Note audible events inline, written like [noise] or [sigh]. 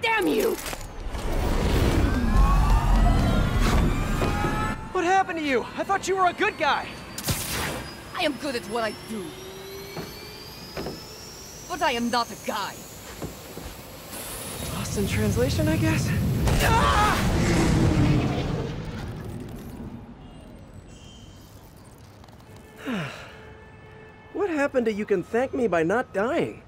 Damn you! What happened to you? I thought you were a good guy. I am good at what I do. But I am not a guy. Lost in translation, I guess? Ah! [sighs] what happened to you can thank me by not dying?